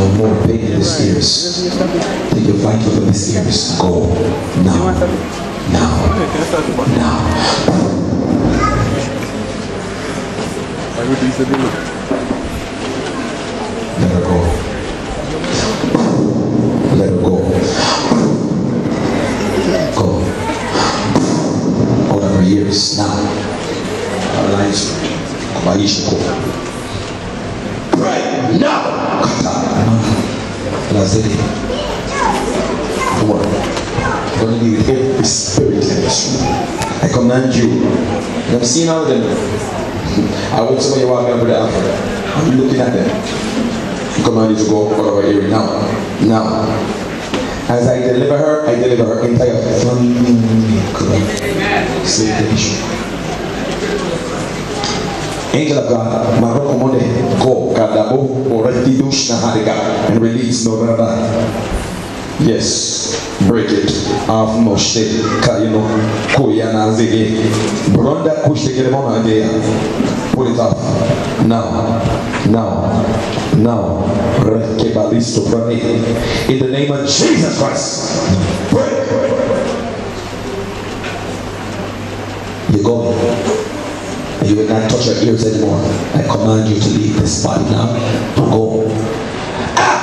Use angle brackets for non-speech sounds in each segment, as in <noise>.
No more pain in these ears. Take your flight over these ears. Go. Now. Now. Now. Let her go. Let her go. Go. Of her ears now. Kubaisha ko. Right now. Lazeri. Come on. Gonna need every spirit this room. I command you. I've seen all of them. I want walking up with the alpha. I'm looking at them. I command you to go out of her ear now. Now. As I deliver her, I deliver her entire family. Save the issue. Angel of God, Maroko Monde, go, Kadabo, or Retidush Nahariga, and release no Rada. Yes, break it off Moshe, Kayano, Koyana Zege, Bronda Kushikemona Dea. Pull it off. Now, now, now. Rekebalisto from me. In the name of Jesus Christ. Break. You go. You will not touch your ears anymore. I command you to leave this body now. To go. Ah!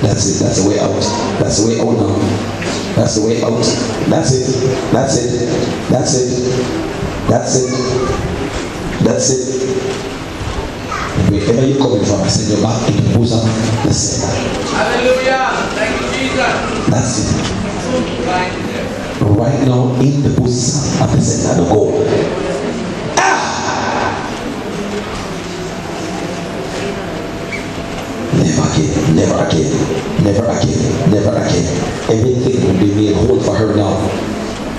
That's it. That's the way out. That's the way out now. That's the way out. That's it. That's it. That's it. That's it. That's it. Wherever you're coming from, I send you back in the bosom. The center. Hallelujah. Thank you, Jesus. That's it. Right now in the bosom of the center. of The goal. Ah! Never again, never again, never again, never again. Everything will be made whole for her now.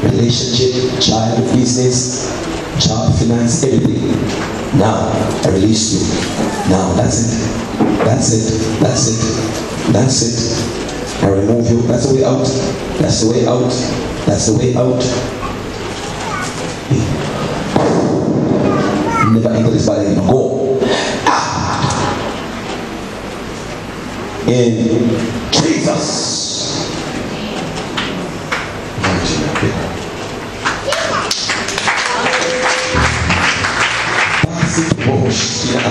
Relationship, child, business, job, finance, everything. Now, I release you. Now, that's it. That's it. That's it. That's it. I remove you. That's the way out. That's the way out. That's the way out. Never enter this body anymore. Go. Ah. in Jesus. tuposhikia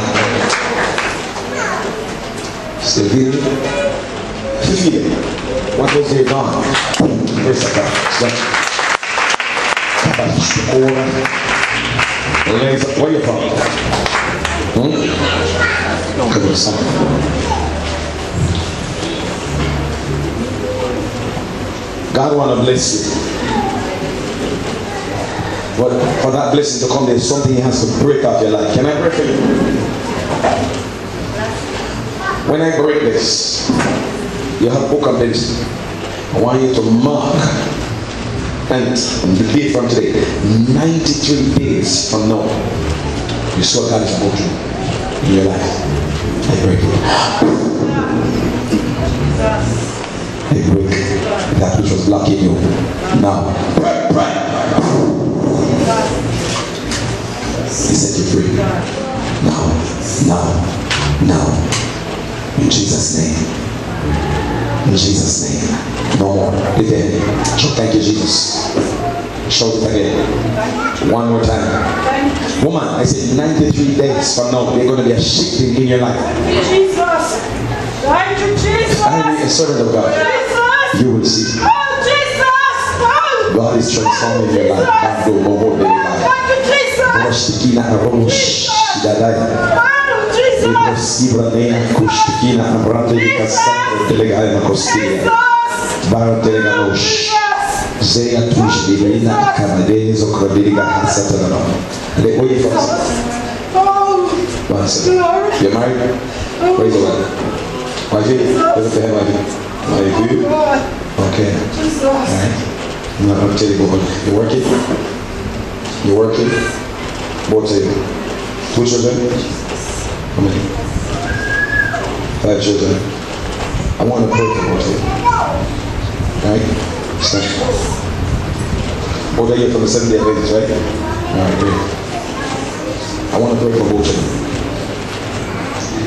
Still God? First of all. Kabashikora. Where you from? Hmm? God want to bless you. But for that blessing to come, there's something He has to break off your life. Can I for you? When I break this, you have book of this. I want you to mark and the date from today, 93 days from now, you saw God is about you in your life. I break it. I break that which was blocking you. Now, pray, pray. He set you free. Now, now, now. In Jesus' name. In Jesus' name. No more. Again. So thank you, Jesus. Shout it again. One more time. Woman, I said 93 days from now, they're going to be a shifting in your life. Jesus! Thank you, Jesus! I am a servant of God. Jesus! You will see. Oh, Jesus! Oh! God is transforming your life. Mando momo de life. Thank you, Jesus! Idadai. Oh, Jesus! Impossibile ne kushtikina amrate di kasandro telegai na kostilia. Jesus! Baro teleganosh. Zeya tush divina kamadeni zokrodiriga hasatana. Le oye first. Oh! One second. You're married? Praise the Lord. Wife, doesn't say wife. Wife, you? God! Okay. Jesus! Alright. I'm not gonna tell you what you working? You working? Both of you. Two children? Many? Five children. I want to pray for you. Alright? Stand. Both of you from the seventh day Adventist, right? Alright, great. I want to pray for both of you.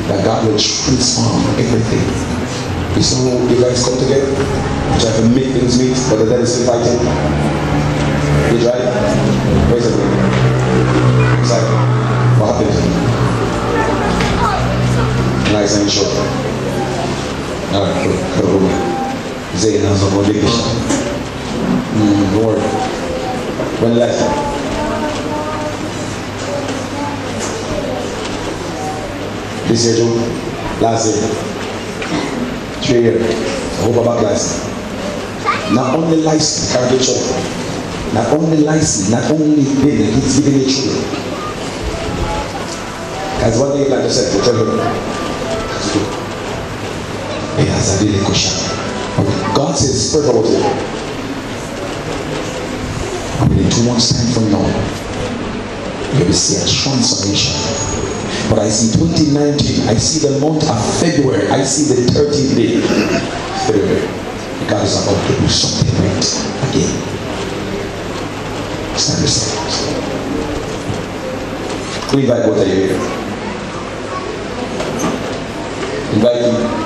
That God will transform everything. You see how you guys come together? Try to make things meet, but the devil is fighting. You try? Where's it? Exactly. What happened? Nice and short. Alright, good. Good. good. Zayn has a motivation. Mm, don't. When last? This year, June? Last license. Not only license. Not only license, not only baby, he's giving the children. As one day, like said, children. Yes, I did a question. God says, spirit about it. And within two months' time from now, you will see a transformation. But I see 2019, I see the month of February, I see the 13th day. February. God is about to do something great again. Stand. Who invite both of you here? Invite me.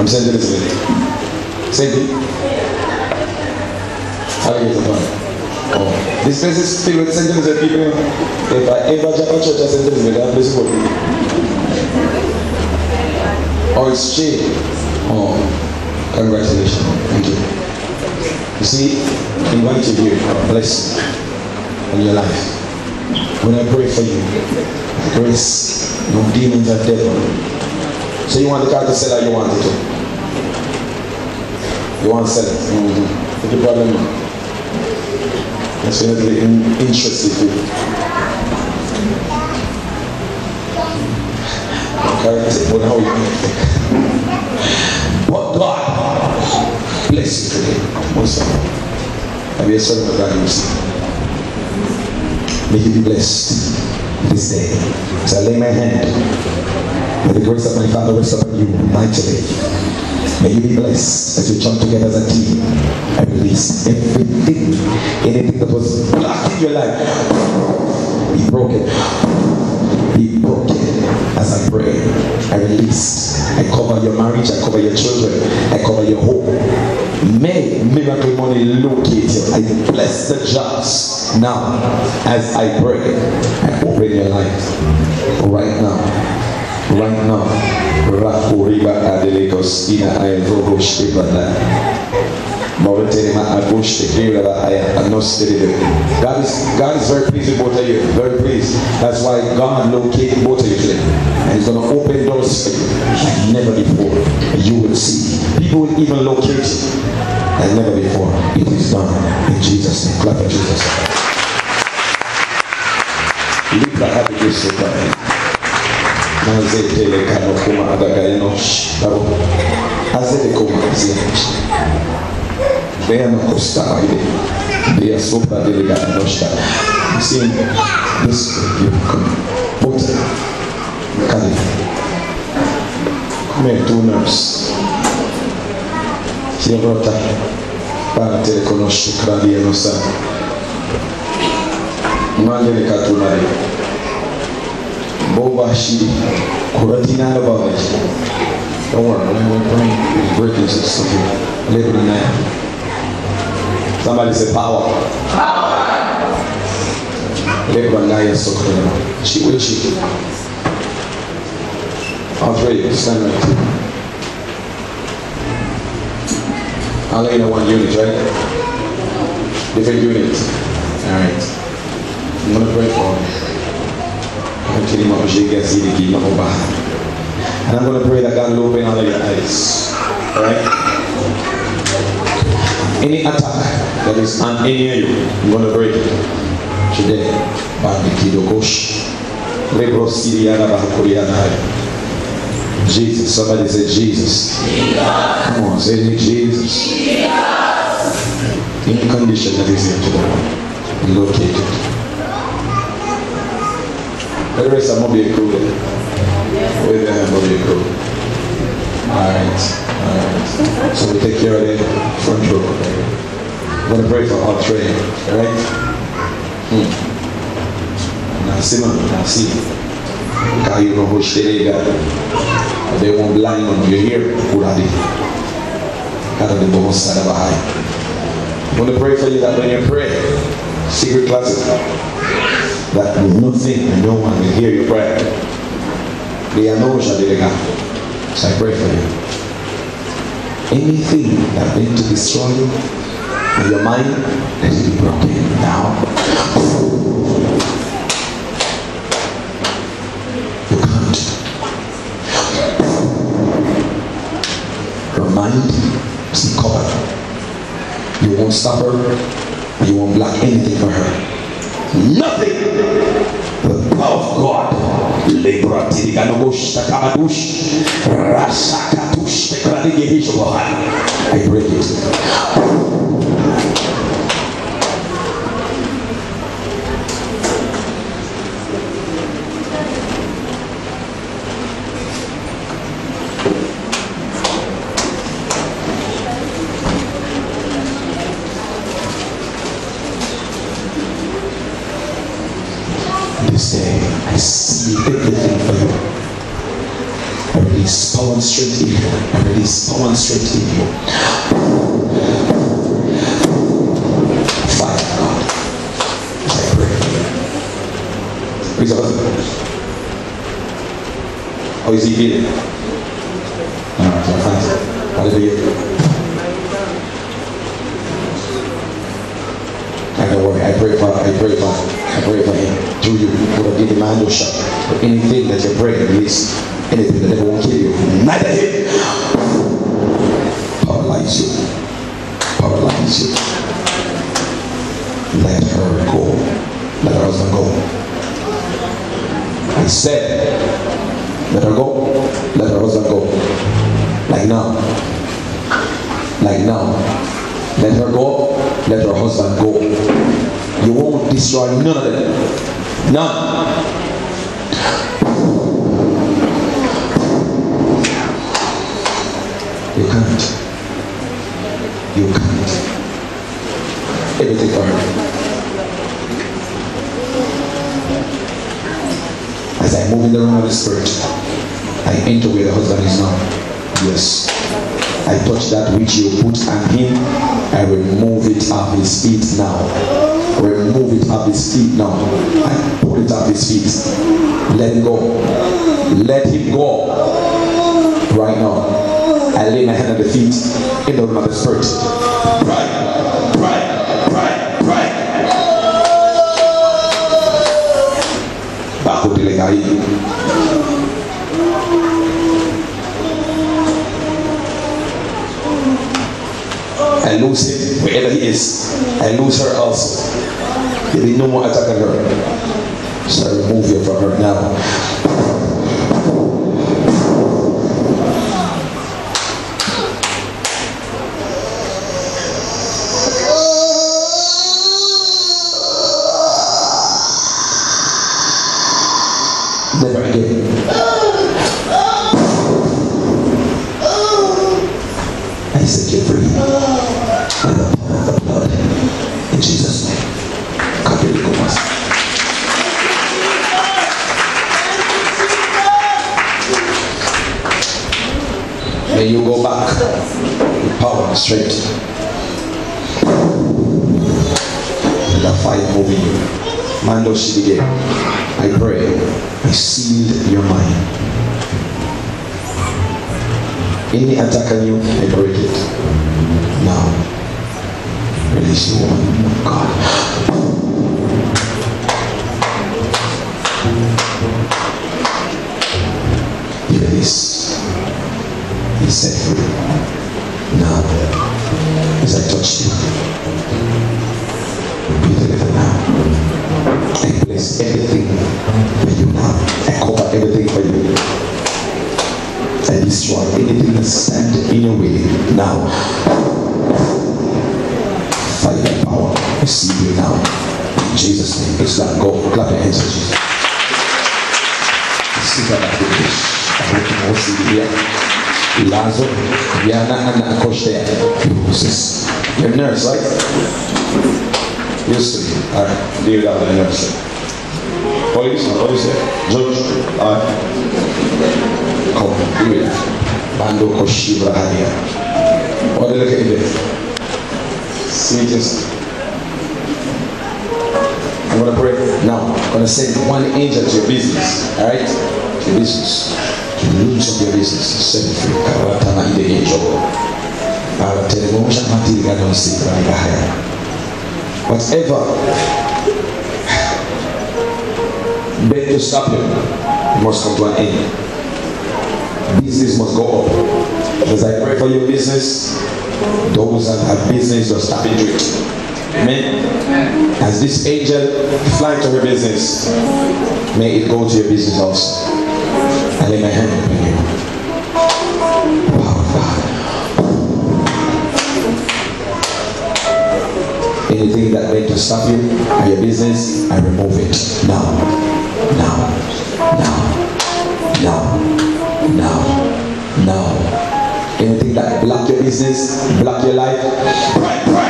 I'm sending this lady. Same thing. How you get the phone? Oh, this place is filled with sentiments of people. If I ever jump a church, I sentence me, that place will be. Oh, it's chain. Oh, congratulations. Thank you. You see, invite you here, bless in your life. When I pray for you, grace, no demons are devil. So you want the car to sell how you want it to? You want to sell it? Mm-hmm. What's the problem? Really in, interested you. Okay, I said, well, how you But <laughs> God bless you today. Second. I be a servant of God, you see. May you be blessed this day. As I lay my hand, may the grace of my Father rest upon you mightily. May you be blessed as you jump together as a team and release everything, anything that was blocking your life. Be broken. Be broken as I pray. I release. I cover your marriage. I cover your children. I cover your home. May miracle money locate you. I bless the jobs now as I pray. I open your life right now. Right now. Rakuriba adelegos ina aevogo shtibana. Mauritania agush tequila aya anostere. God is God is very pleased with both of you. Very pleased. That's why God located both of you today. And He's gonna open doors for you like never before. You will see. People will even locate you like never before. It is done in Jesus' name. Clap for Jesus. Lift up happy nangizethelekana desculpa, akakayinoshi yabo azelekuma azinje ndeyanokostawa ile ndiyasopatelekana noshta msin buta kali para Sierrota parte conosce Claudia Nossa Mandele Catunari Bobashi Kuratina about it. Don't worry, my brain is breaking some stuff here. Later tonight. Somebody say power. Power. Later tonight, so clear. She will she. All three, stand right. I'll lay in one unit, right? Different units. All right. I'm gonna pray for him. Continue my Gazidi, And I'm going to pray that God will open all of your eyes. Alright? Any attack that is on any of you, I'm going to break it. Today. Bandikido Gosh. Lebro Siriana Bahakuriana. Jesus. Somebody say Jesus. Come on, say Jesus. Any condition that is here today, locate it. Let the rest of mobile crew there. The hand mobile crew? Alright, alright. So we take care of the front row. I'm gonna pray for all three, alright? Hmm. Nasema nasi. Kayo no hoshterega. They won't blind on your ear. Kuradi. Kada de boho sada bahai. I want to pray for you that when you pray, secret closet, that nothing and no one will hear your prayer. No shadirega. So I pray for you. Anything that meant to destroy you in your mind, let it be broken now. You can't. Your mind is covered. You won't stop her. You won't block anything for her. Nothing. The power of God. Libra tiriganobush takamadush. Rasakatush tekradigehishobohan. I break it. This day, I see everything for you. I release power and strength in you. I release power and strength in you. Fire of God. As I pray for you. Praise the Lord. So fine. Hallelujah. I don't worry. I pray for. I pray for. I pray for him through you. For the demand or shot. For anything that you pray, release. Anything that ever won't kill you. Neither him. Paralyze you. Paralyze you. Let her go. Let her husband go. I said, let her go. Let her husband go. Like now. Like now. Let her go. Let her husband go. You won't destroy none of them. None. You can't. You can't. Everything for her. As I move in the realm of the spirit, I enter where the husband is now. Yes. I touch that which you put on him. I remove it off his feet now. Remove it off his feet now. I put it off his feet. Let go. Let him go. Right now. I lay my hand on the feet in the realm of the spirit. Right. I lose him wherever he is. I lose her also. There be no more attack on her. So I remove you from her now. Never again. Strength. Let the fire move in you. Mando Shidige. I pray. I seal your mind. Any attack on you, I break it. Now, release the woman of God. Be set free. Now, as I touch you, be delivered now. I bless everything for you now. I cover everything for you. I destroy anything that stand in your way now. Fire and power, receive you now. In Jesus' name, it's done. Go, clap your hands for Jesus. Siga na kudish. Abuti mosi dia. Lazo, Yana and Akoshea. Moses. You're a nurse, right? Used to be. Alright, leave it out of nurse. Police, police there. Judge, aye. Come, do it. Bando Koshibra Hadia. What did I get? See just. I'm gonna pray now. I'm gonna send one angel to your business. Alright? To your business. Roots of your business. Send free. Karatana ide angel. Para teremosha mati gano sipra haya. Whatever bent to stop it must come to an end. Business must go up. As I pray for your business, those that have business just tap into it. Amen. As this angel fly to her business, may it go to your business also. I lay my hand upon you. Wow, God. Anything that meant to stop you and your business, I remove it now, now, now, now, now, now. Anything that block your business, block your life, pray, pray.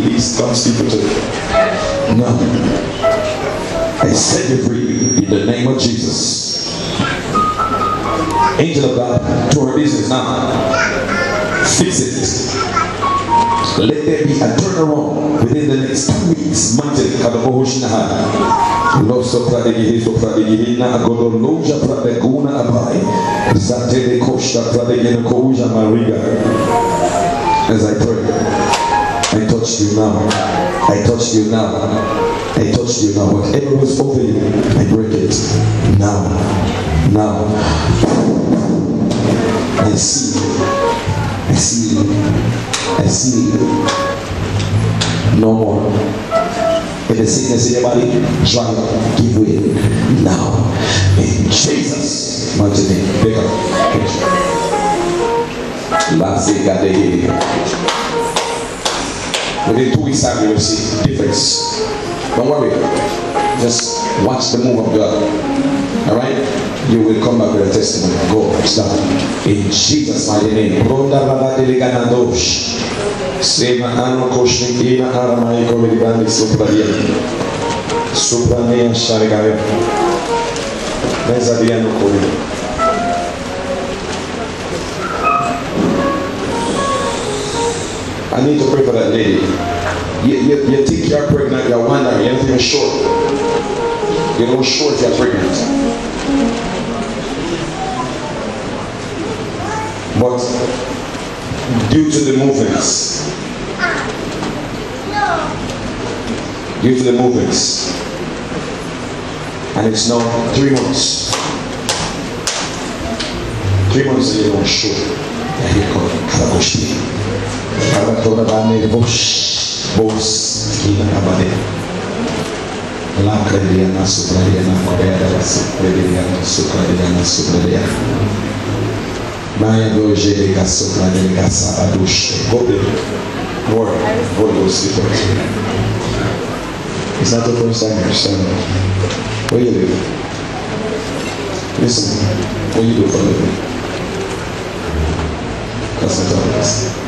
People to No. I set you free in the name of Jesus. Angel of God, to her business now. Fix it. Let there be a turnaround within the next two weeks. Mante kadabohushnaha. Loso pradegihi so pradegihina agodo loja pradeguna abai. Zate de koshta pradegina kouja mariga. As I pray, I touched you now. I touched you now. I touched you now. Whatever was over I break it now. Now. I see. I see. I see. No more. If the sickness in your body, dry up, give way now. In Jesus' mighty name. Pick up. Last thing they Within two weeks time you will see difference. Don't worry. Just watch the move of God. Alright? You will come back with a testimony. Go, stop. In Jesus' mighty name. Sema ano koshnikina aramaiko milibandi supradia. Suprania sharigaya. Mezabiano kori. I need to pray for that lady. You, you, you think you're pregnant, you're wondering, you're not even sure. You're not sure if you're pregnant. But due to the movements, due to the movements, and it's now three months. Three months and you're not sure. And here comes Karagoshi. Karatora Bane Bosh, Bos, Kina Abade. La Crediana Supradiana, Correa, Supradiana, Supradiana, Supradiana. Maya doje de gaso pra de gasa adush. Go there. More. Holy Ghost people. It's not the first time you're son. Where you live? Listen. What you do for a living? Cousin Thomas. God want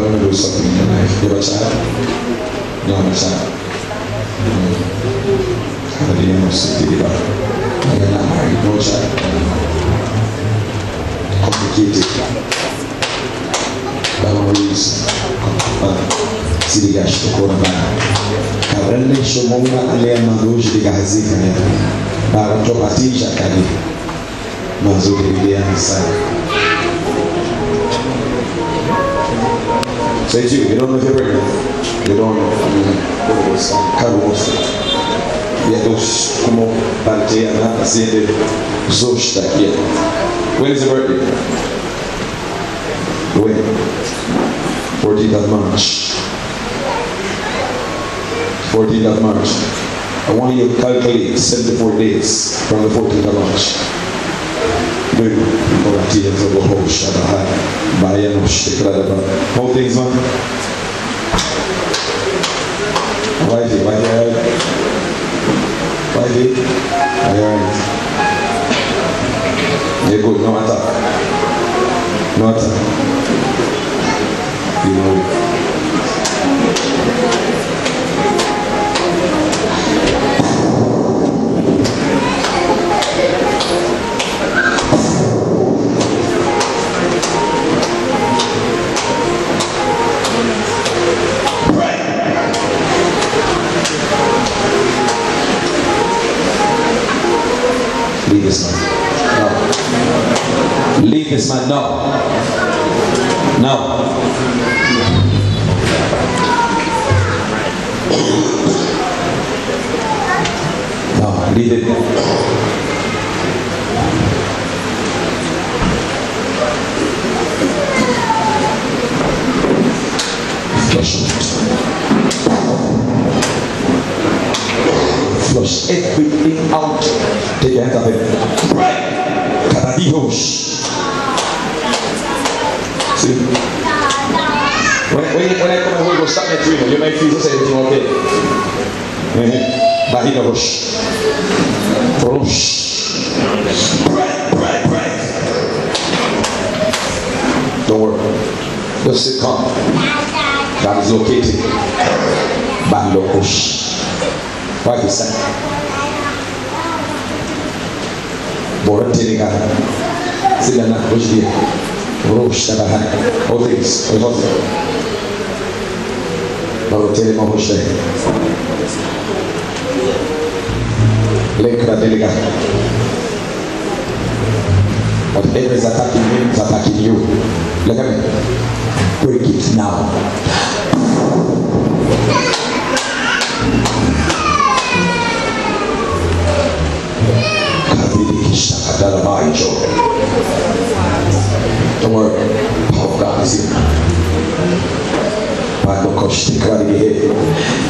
to do something in your life. You have a child? You have a child. Hallelujah. Mercy. You're not married. No child complicated. Bawis sirigash tukora bana. Kabrele shomonga alea magoji digazika ya. Bara to patisha kali. Mazuri bilia sana. So it's you, you don't know pregnant. You don't know. What was Carlos. Yados como parteana haciendo zosta aqui. When is the birthday? When? 14th of March. 14th of March. I want you to calculate 74 days from the 14th of March. Good. Oratia to the host of the high. Bayan of Shikradaba. How things on? Why is it? Why is it? Why is it? Why is it? You're good, no attack. Not. You No. Don't worry. Just sit calm. God is located. Bandokosh. Right beside. Bora teliga. Sila na rush dia. Rush na bahan. All things. All things. Bora tele mo rush dia. Lekra teliga. Whatever is attacking me is attacking you. Look at me. Break it now. Kabidikisha kadalaba ijo. Don't worry. Power of God is here.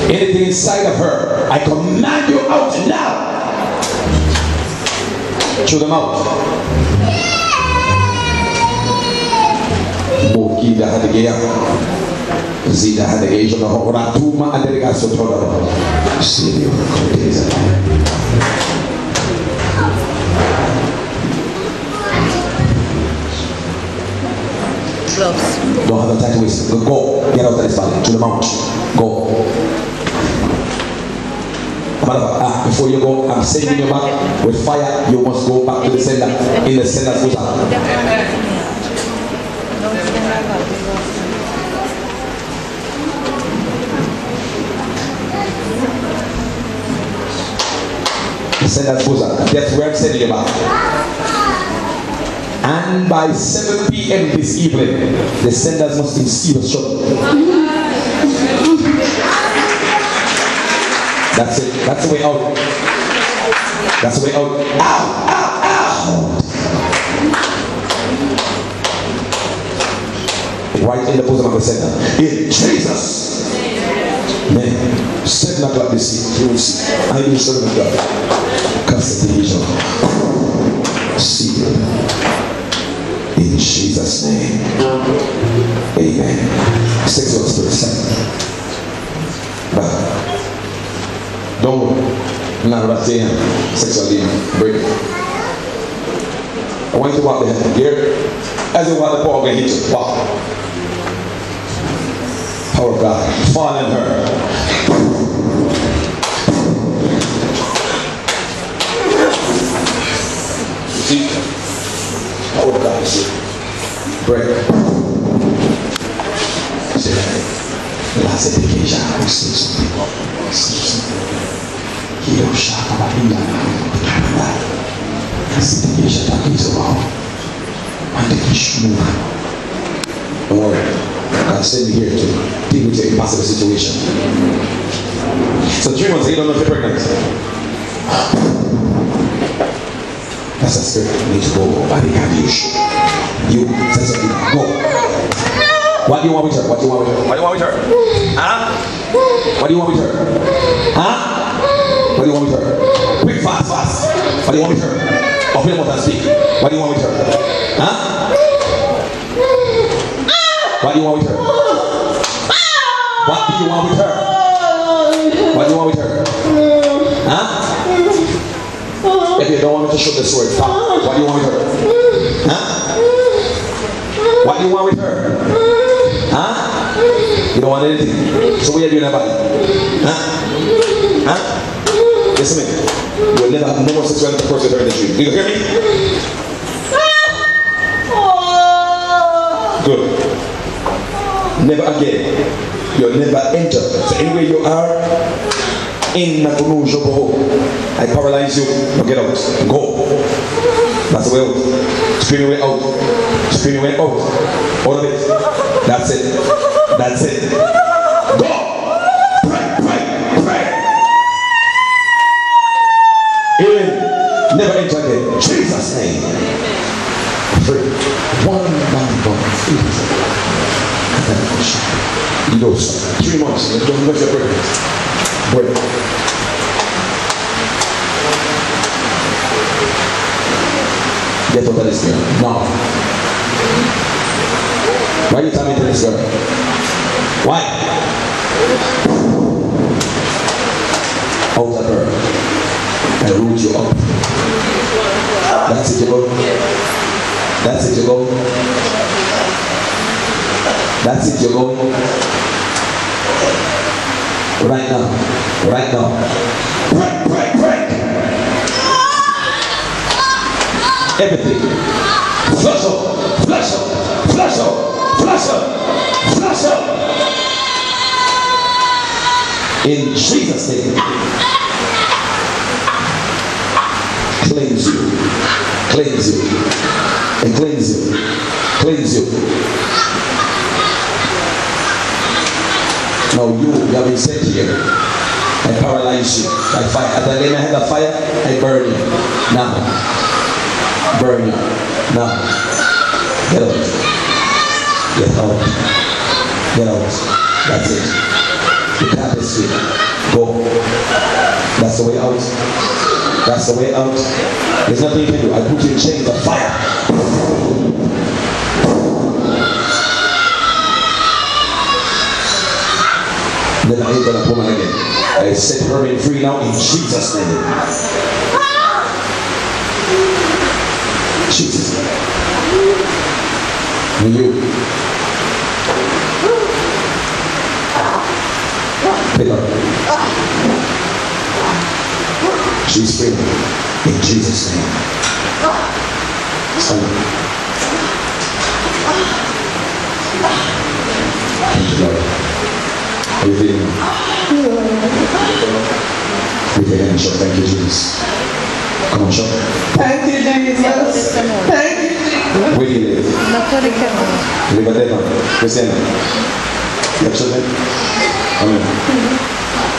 Anything inside of her, I command you out now. Chew them out. Bukida hadigeya. Zida hadigeya. Jono hokora tuma aderega sotola. Sili wakoteza. Gloves. Don't have time to waste. Go. Get out of this valley. To the mount. Go. Ah, before you go, I'm sending you back with fire. You must go back to the sender. In the sender's bosom. The sender's. That's where I'm sending you back. And by 7 p.m. this evening, the senders must be serious trouble. That's it. That's the way out. That's the way out. Ow, ow, ow. Right in the bosom of the sender. In Jesus'. Set not like this. You will see. I of God. Cast the division. Sealed. In Jesus' name. Amen. Sexual spirit set. But don't not about saying sexual demon. Break. I want to walk the head. Here. As you walk the power going to hit you. Power of God. Fall in her. You is here. Break. Say that. Last education. I see something. I see something. Hiyo shaka babila na Asitikisha tatizo wao. Andikishmu. Don't worry. God sent me here to deal with your impossible situation. So three months, you don't know if pregnant. That's a spirit. You need to go. Body can use. You say something. Go. What do you want with her? What do you want with her? What do you want with her? Huh? What do you want with her? Huh? What do you want with her? Quick, fast, fast. What do you want with her? Open your mouth and speak. What do you want with her? Huh? What do you want with her? What do you want with her? What do you want with her? Huh? If you don't want me to show the sword, stop. What do you want with her? Huh? What do you want with her? Huh? You don't want anything. So what are you doing about it? Huh? Huh? Listen to me. You'll never have no more sexual intercourse with her in the dream. Do you hear me? Good. Never again. You'll never enter. So anywhere you are, in Nakunu Joboho, I paralyze you. Now get out. Go. That's the way out. Spin your way out. Spin your way out. All of it. That's it. That's it. Go. Pray, pray, pray. In. Never enter again. Jesus' name. Free. One by one. He goes. Three months. Don't let your break. Break. Get over this girl. Now. Why you tell me to this girl? Why? Out of her. And root you up. That's it, go. That's it, you. That's it, go. Right now. Right now. Break, break, break. Everything. Flush out. Flush out. Flush out. Flush out. Flush out. In Jesus' name. Cleanse you. Cleanse you. And cleanse you. Cleanse you. Now you, you have been sent here. I paralyze you by fire. As I lay my hand on fire, I burn you. Now. Burn you. Now. Get out. Get out. Get out. That's it. You can't escape. Go. That's the way out. That's the way out. There's nothing you can do. I put you in chains of fire. Never ain't gonna woman again. I set her in free now in Jesus' name. Jesus. And you. Pick her. She's free in Jesus' name. Stand up. Thank you. Feeling? With your hand, shout, thank you, Jesus. Come on, shout. Thank you, Jesus. Thank you, Jesus. You live at Devon. Christiana. You children? Amen.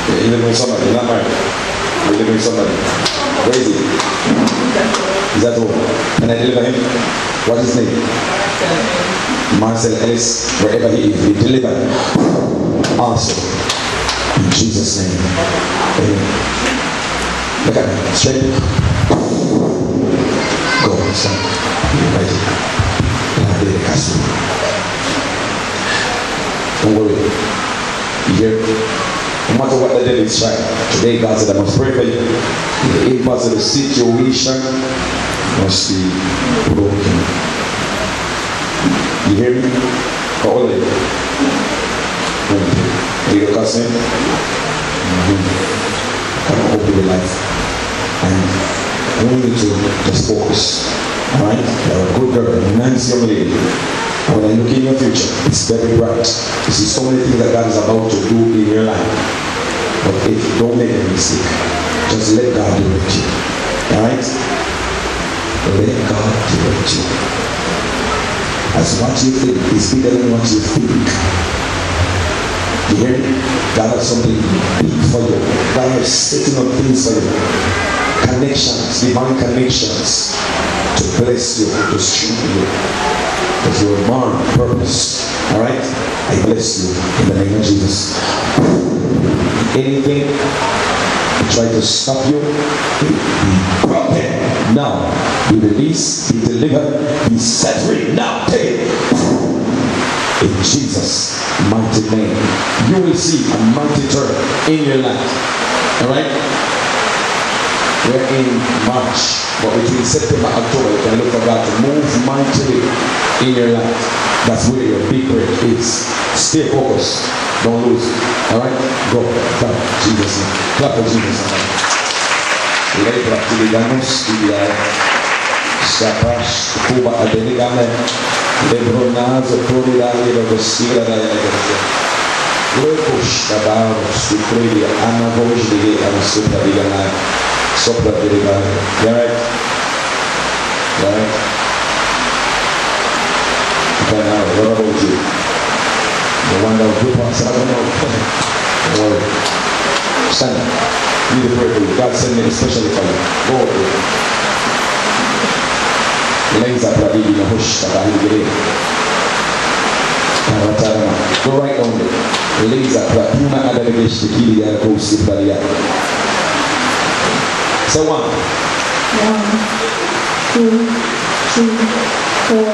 Yeah, you live with somebody. You're not married. You live with somebody. Where is he? Is that all? Can I deliver him? What is his name? Marcel Ellis. Wherever he is, be delivered. Also. In Jesus' name. Amen. Look at me. Straight. Go. God did it, Don't worry. You hear? No matter what the devil is trying, today God said, I must pray for you. The of the situation must be broken. You hear me? Old are you? A cousin? Come on, open your life. And want you to just focus. Alright? You're a good girl, a nice young lady. And when I look in your future, it's very bright. You see so many things that God is about to do in your life. But if you don't make a mistake, just let God direct you. Alright? Let God direct you. As what you think is bigger than what you think. You? God has something big for you. God is setting up things for you. Connections, divine connections to bless you, to strengthen you. Because you are born purpose. Alright? I bless you in the name of Jesus. Anything try to stop you, be broken. Now, be released, be delivered, be set free. Now, take it. In Jesus' mighty name, you will see a mighty turn in your life. All right? We're in March, but between September and October, you can look for God to move mightily in your life. That's where your big break is. Stay focused. Don't lose. All right? Go. Clap. Jesus. name. Clap for Jesus. Tiliganos tibiai. Sapas kuba adeligame. Lebronazo toridali robosira da elegante. Lepos tabaros tu predia ana voz de ana sopra diganai. Sopra diganai. You all right? You all right? Okay, now, what about you? The one that was good parts, I don't know. Don't worry. Stand up. Need to pray for you. God sent me especially for you. Go up there. Lenza pradigi na hush tabahigire. Karatarama. Go right on there. Lenza praduna adalegesh tikili ya kusi pradia. Say one. One, two, three, four.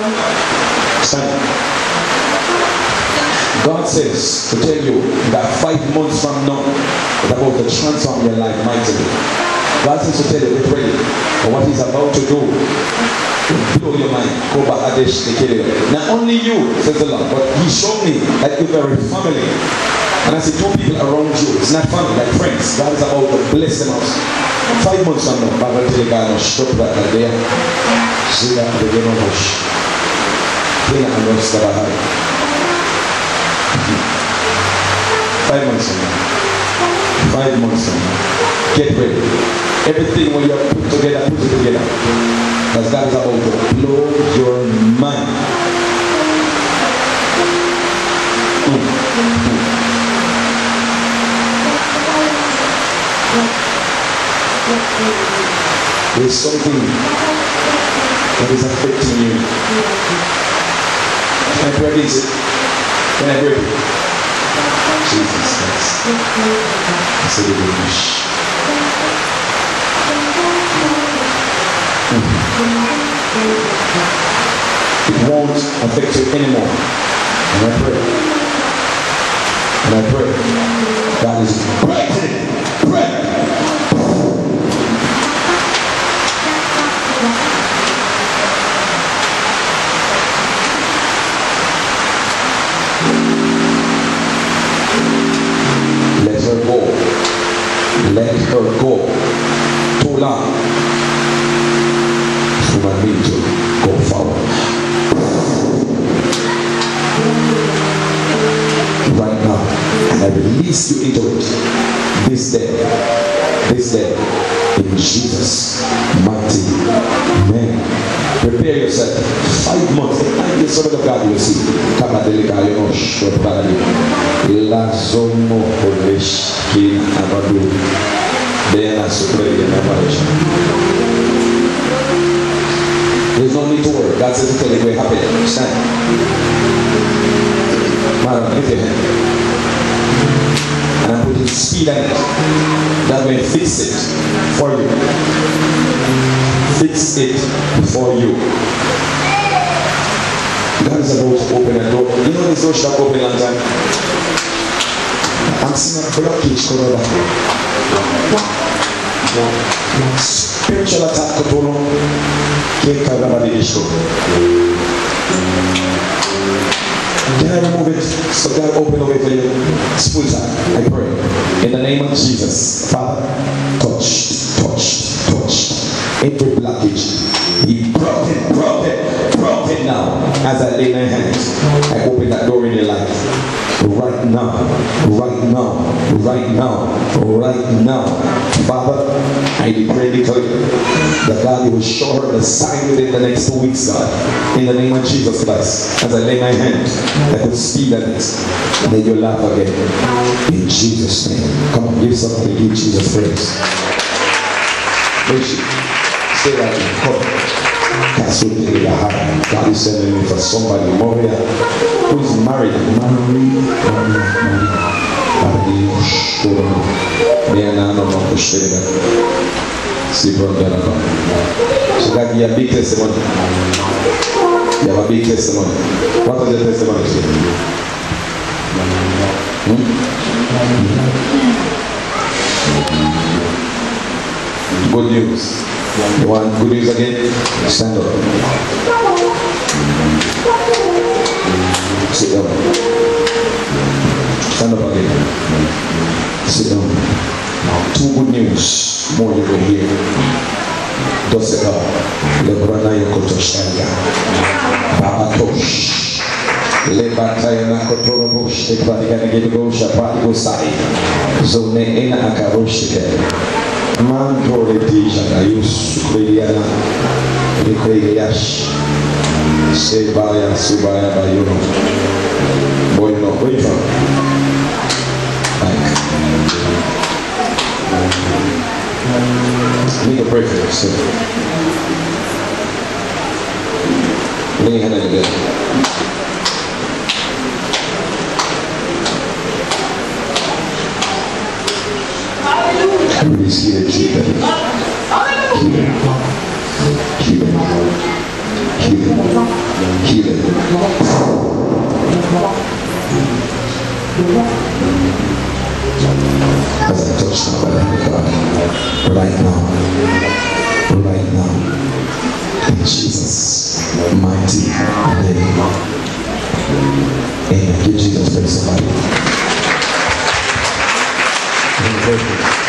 Stand. God says to tell you that five months from now about to transform your life mightily. You, get ready for what He's about to do. Blow your mind. Tekele. Not only you, says the Lord, but He showed me that you're very family. And I see two people around you. It's not family, like friends. God is about to bless them out. Five months from now, Baba Telegano, Shopra, Adea, Zila, Begeno Hosh. Plena Anos Tabahai. Five months from now. Five months. Get ready. Everything when you're put together, put it together. Because God is about to blow your mind. There's something that is affecting you. Can I pray this? Can I pray? Jesus Christ. I said it in English. It won't affect you anymore. And I pray. And I pray. God is fix it for you. Fix it for you. God is about to open a door. You know this door should have opened a long time. I'm seeing a blockage coming back. Spiritual attack kotono. Can I remove it so God open the way for you? Full time. I pray. In the name of Jesus. Father, touch, touch, touch. Every blockage. Be broken, broken, broken now. As I lay my hands, I open that door in your life. Right now, right now, right now, right now. Father, I declare declare that God will show her the sign within the next two weeks, God. In the name of Jesus Christ. As I lay my hand, I could speak that it. May you laugh again. In Jesus' name. Come on, give something, give Jesus praise. Praise you. Stay God is sending me for somebody. Maria, who is married. See, brother. So that you big testimony. You have a big testimony. What? Hmm? Good news. You want good news again? Stand up. Sit down. Stand up again. Sit down. Two good news more you will hear. God. Lebrana yokotoshanga. Baba tosh. Lebatayana kotorobosh. Ekvadigana gedogosha padigosai. Zone ena akaroshike. Manto letisha na yusu kweliana. Likweliash. Sebaya subaya bayuno. Boy, no, where you from? Like. Make a pray for yourself. Lay your hand on your As I touch the body of God right now, right now, in Jesus' mighty name. Amen. Give Jesus praise somebody. Hmm? For you.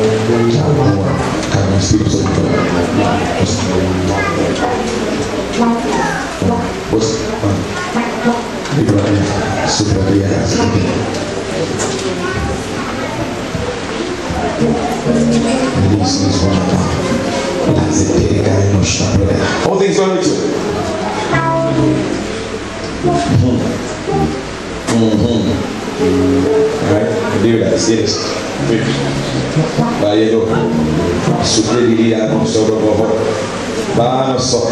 Worry. Can to me? What's What's Ibrahim Subraya Release this one now. That's it. Take a guy no it. How things going with you? Mm-hmm. Alright, do that. Say this. Vai Edo. Superi a non solo poco. Vano so.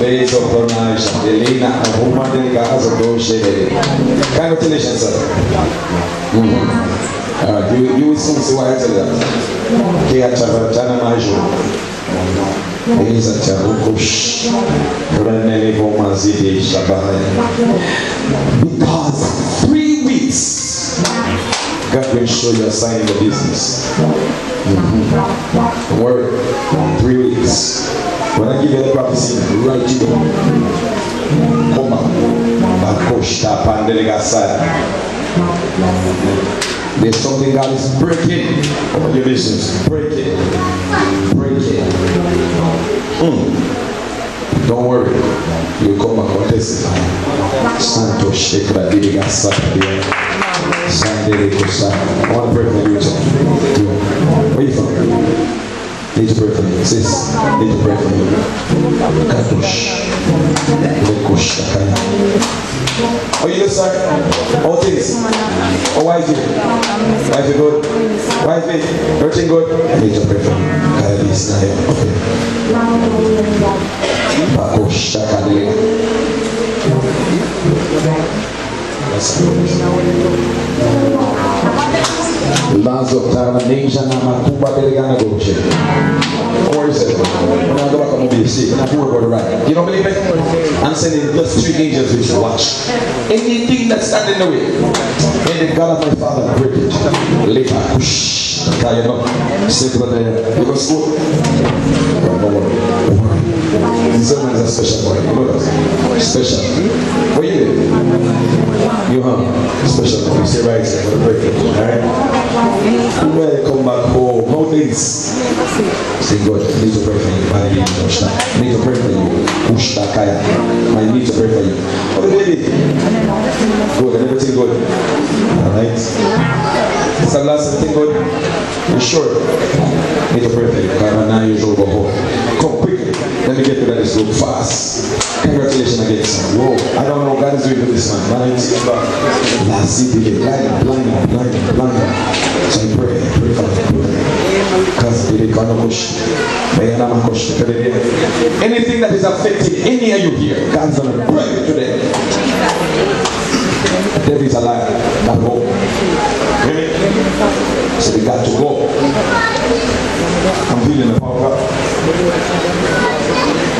Leso tornaisha. Elina arruma de casa do cheire. Congratulations, sir. Mm-hmm. Alright, you, you will soon see why I tell you that. Kia chavatana majo. Eza charukush. Renele bomazidi shabaya. God will show you a sign in the business. Mhm. Word. Three weeks. When I give you the prophecy, write it down. Koma. Bakoshta pandelegasai. There's something God is breaking over your business. Break it. Break it. Mm. Don't worry. You come back and testify. Santo Shekra Diriga Sandere Kosa. I want to pray for you. Where you from? Need to pray for you. Sis, need to pray for you. Katosh. Lekosh Takaya. Oh, you sir? All things. Oh, wife? Wife good? Wife everything good? I need to pray for you. Kaya this na yun. Okay. Bakosh. Lazo taranisha na matumba delegana goche. You don't believe it? I'm sending just three angels which will watch. Anything that's standing in the way. In the God of my father, break it. Later. Kaya no. Say to the. This is a special that? Special. Where you? You huh? Special. You say right, for the break. Alright? Welcome back home. How things? Say God, I need to pray for you. I need to. I need to pray for you. Push that kaya. I need to pray for you. Okay, baby. Good. And everything good. Alright. Is that last everything good? You sure? I need to pray for you. Because now you should go home. Come quickly. Let me get to that this room fast. Congratulations again, son. Whoa. I don't know what God is doing for this man. Man, it's last city. Blind, blind, blind, blind. I pray, pray for. Anything that is affecting any of you here, God's break it today. Devil is alive. Go. Really? So we got to go. I'm feeling the power.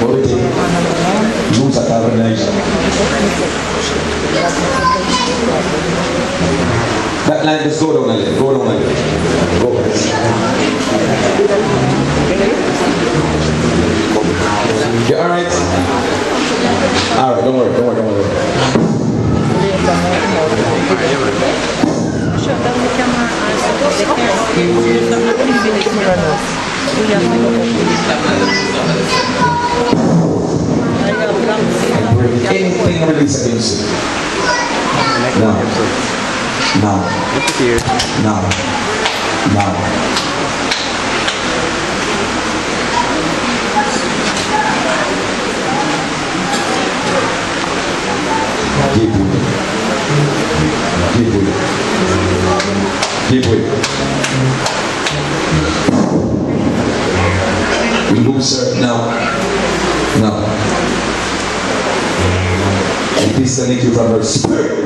Morete. Use a carbonation. That line, just go down a little. Go down a little. Go. You alright? Alright, don't worry, don't worry, don't worry. Anything against you. Now. Now. Now. Now. Give way. Give way. We lose her now. Now. And disconnect you from her spirit.